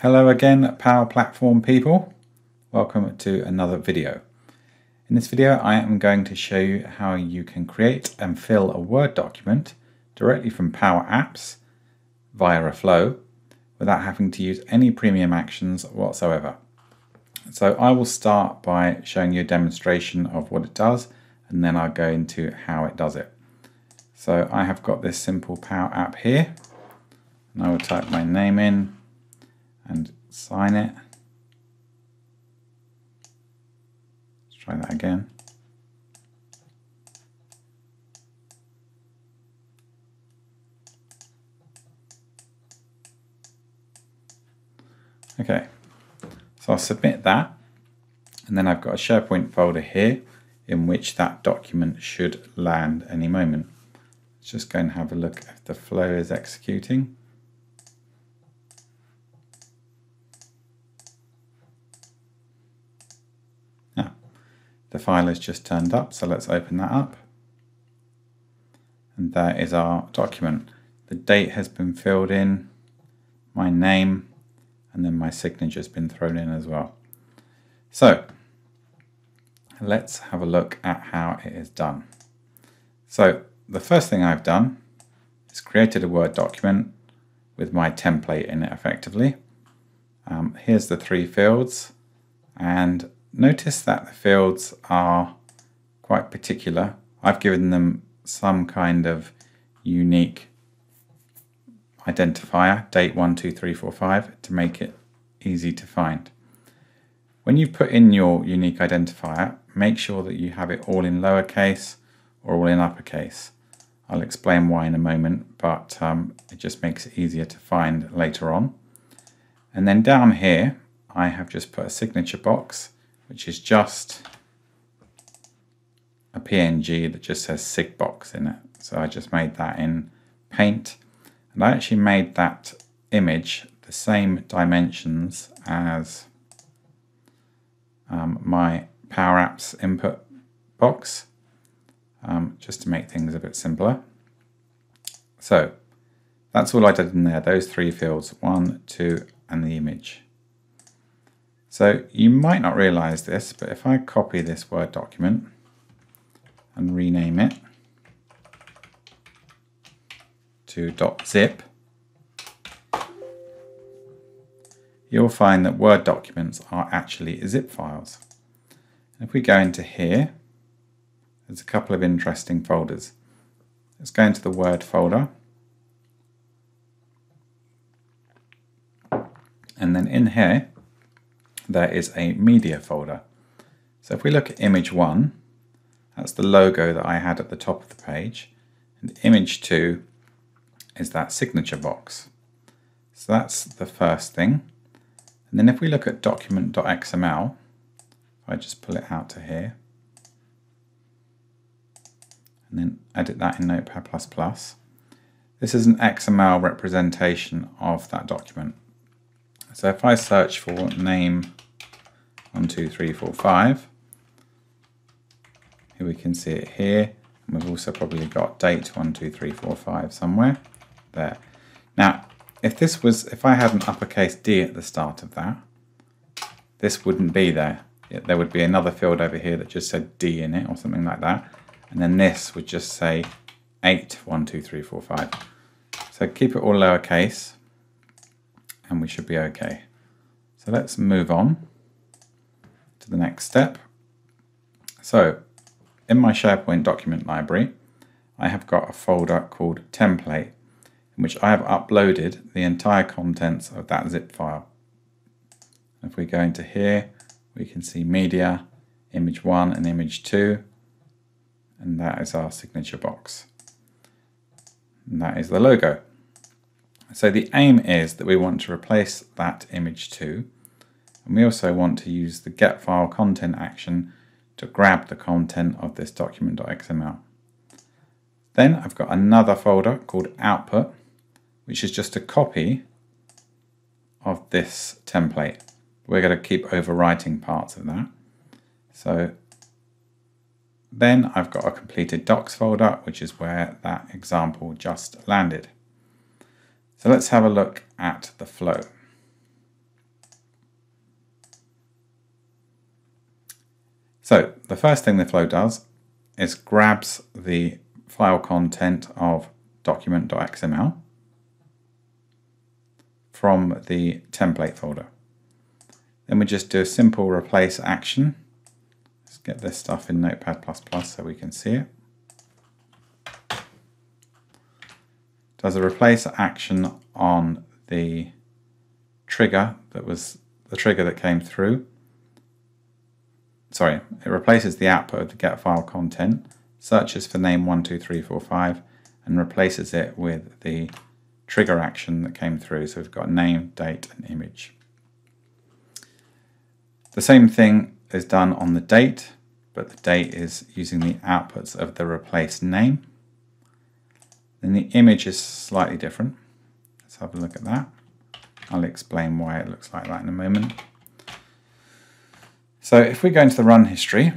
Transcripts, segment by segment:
Hello again, Power Platform people. Welcome to another video. In this video, I am going to show you how you can create and fill a Word document directly from Power Apps via a flow without having to use any premium actions whatsoever. So I will start by showing you a demonstration of what it does and then I'll go into how it does it. So I have got this simple Power App here and I will type my name in and sign it. Let's try that again. Okay, so I'll submit that and then I've got a SharePoint folder here in which that document should land any moment. Let's just go and have a look if the flow is executing. The file has just turned up, so let's open that up. And there is our document. The date has been filled in, my name, and then my signature has been thrown in as well. So let's have a look at how it is done. So the first thing I've done is created a Word document with my template in it effectively. Um, here's the three fields and Notice that the fields are quite particular. I've given them some kind of unique identifier, date 12345, to make it easy to find. When you put in your unique identifier, make sure that you have it all in lowercase or all in uppercase. I'll explain why in a moment, but um, it just makes it easier to find later on. And then down here, I have just put a signature box which is just a PNG that just says Sigbox in it. So I just made that in Paint. And I actually made that image the same dimensions as um, my Power Apps input box, um, just to make things a bit simpler. So that's all I did in there, those three fields, one, two, and the image. So you might not realize this, but if I copy this Word document and rename it to .zip, you'll find that Word documents are actually zip files. if we go into here, there's a couple of interesting folders. Let's go into the Word folder. And then in here, there is a media folder. So if we look at image one, that's the logo that I had at the top of the page. And image two is that signature box. So that's the first thing. And then if we look at document.xml, I just pull it out to here, and then edit that in Notepad++, this is an XML representation of that document. So if I search for name one, two, three, four, five. Here we can see it here. And we've also probably got date one, two, three, four, five somewhere there. Now, if this was, if I had an uppercase D at the start of that, this wouldn't be there. There would be another field over here that just said D in it or something like that. And then this would just say 8, 1, 2, 3, 4, 5. So keep it all lowercase and we should be okay. So let's move on to the next step. So in my SharePoint document library, I have got a folder called template in which I have uploaded the entire contents of that zip file. If we go into here, we can see media, image one and image two, and that is our signature box. And that is the logo. So the aim is that we want to replace that image two and we also want to use the get file content action to grab the content of this document.xml. Then I've got another folder called output, which is just a copy of this template. We're going to keep overwriting parts of that. So then I've got a completed docs folder, which is where that example just landed. So let's have a look at the flow. So the first thing the flow does is grabs the file content of document.xml from the template folder. Then we just do a simple replace action. Let's get this stuff in Notepad++ so we can see it. Does a replace action on the trigger that was the trigger that came through. Sorry, it replaces the output of the get file content, searches for name 12345 and replaces it with the trigger action that came through. So we've got name, date and image. The same thing is done on the date, but the date is using the outputs of the replaced name. Then the image is slightly different. Let's have a look at that. I'll explain why it looks like that in a moment. So if we go into the run history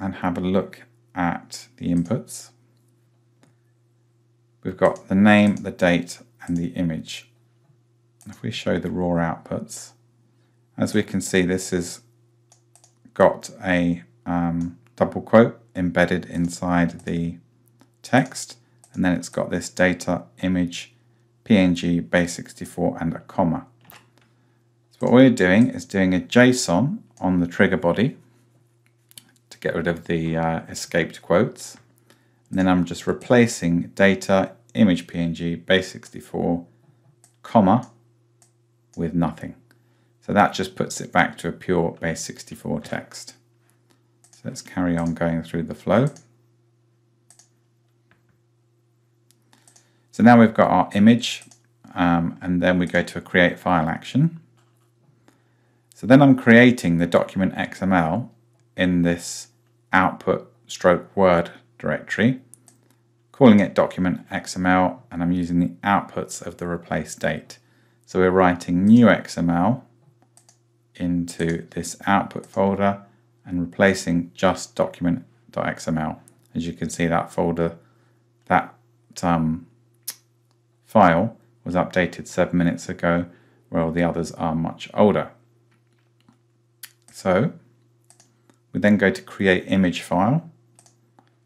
and have a look at the inputs, we've got the name, the date, and the image. If we show the raw outputs, as we can see, this has got a um, double quote embedded inside the text, and then it's got this data, image, PNG, base64, and a comma. So what we're doing is doing a JSON on the trigger body to get rid of the uh, escaped quotes. And then I'm just replacing data, image PNG, base64, comma, with nothing. So that just puts it back to a pure base64 text. So let's carry on going through the flow. So now we've got our image um, and then we go to a create file action. So then I'm creating the document XML in this output stroke word directory, calling it document XML and I'm using the outputs of the replace date. So we're writing new XML into this output folder and replacing just document.xml. As you can see that folder, that um, file was updated seven minutes ago, while the others are much older. So we then go to create image file,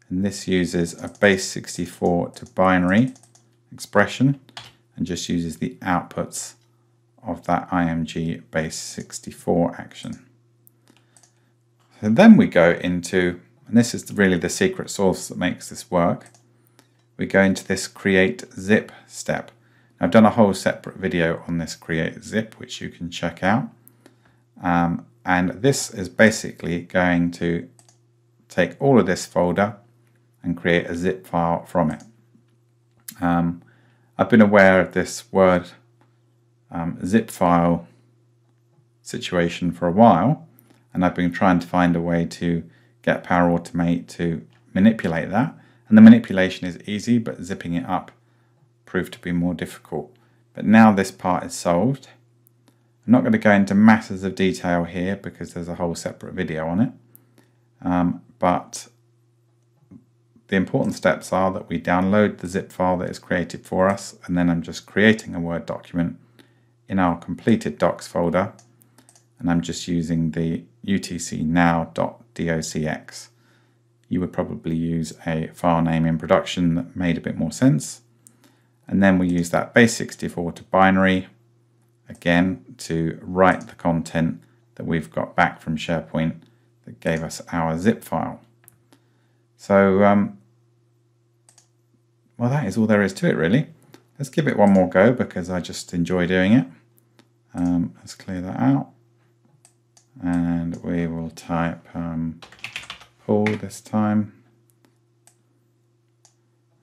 and this uses a base64 to binary expression and just uses the outputs of that IMG base64 action. So then we go into, and this is really the secret sauce that makes this work, we go into this create zip step. I've done a whole separate video on this create zip which you can check out um, and this is basically going to take all of this folder and create a zip file from it. Um, I've been aware of this word um, zip file situation for a while and I've been trying to find a way to get Power Automate to manipulate that and the manipulation is easy, but zipping it up proved to be more difficult. But now this part is solved. I'm not going to go into masses of detail here because there's a whole separate video on it. Um, but the important steps are that we download the zip file that is created for us and then I'm just creating a Word document in our completed docs folder and I'm just using the utcnow.docx you would probably use a file name in production that made a bit more sense. And then we use that base64 to binary again to write the content that we've got back from SharePoint that gave us our zip file. So, um, well, that is all there is to it really. Let's give it one more go because I just enjoy doing it. Um, let's clear that out. And we will type um, Paul this time.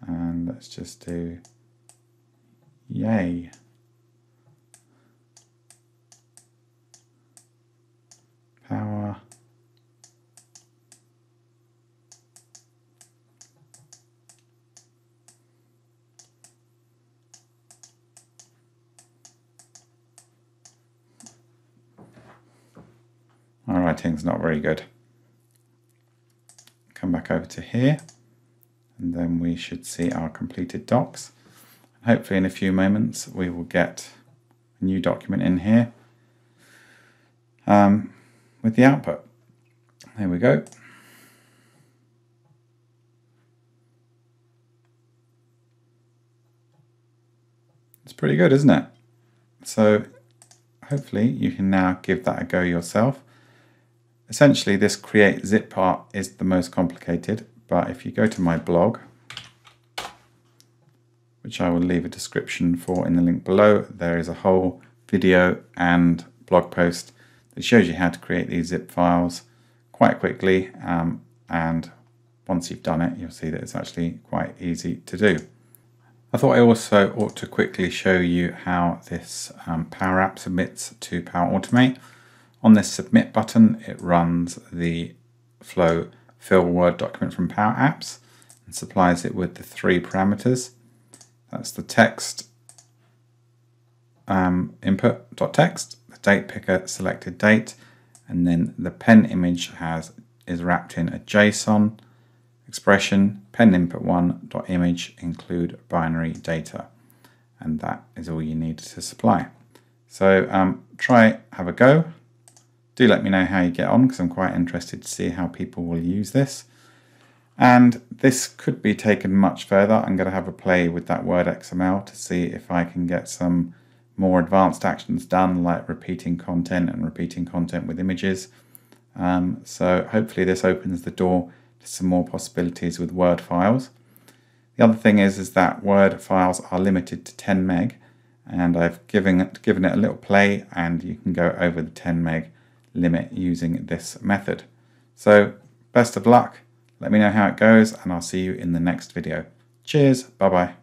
And let's just do yay. Power. My writing's not very good come back over to here and then we should see our completed docs. Hopefully in a few moments we will get a new document in here um, with the output. There we go. It's pretty good, isn't it? So hopefully you can now give that a go yourself. Essentially, this create zip part is the most complicated, but if you go to my blog, which I will leave a description for in the link below, there is a whole video and blog post that shows you how to create these zip files quite quickly. Um, and once you've done it, you'll see that it's actually quite easy to do. I thought I also ought to quickly show you how this um, Power App submits to Power Automate. On this submit button, it runs the flow fill Word document from Power Apps and supplies it with the three parameters. That's the text um, input.text, the date picker selected date, and then the pen image has is wrapped in a JSON expression. Pen input one dot image include binary data and that is all you need to supply. So um, try have a go do let me know how you get on because I'm quite interested to see how people will use this. And this could be taken much further. I'm going to have a play with that word XML to see if I can get some more advanced actions done like repeating content and repeating content with images. Um, so hopefully this opens the door to some more possibilities with Word files. The other thing is, is that Word files are limited to 10 meg and I've given it, given it a little play and you can go over the 10 meg limit using this method. So best of luck, let me know how it goes and I'll see you in the next video. Cheers, bye bye.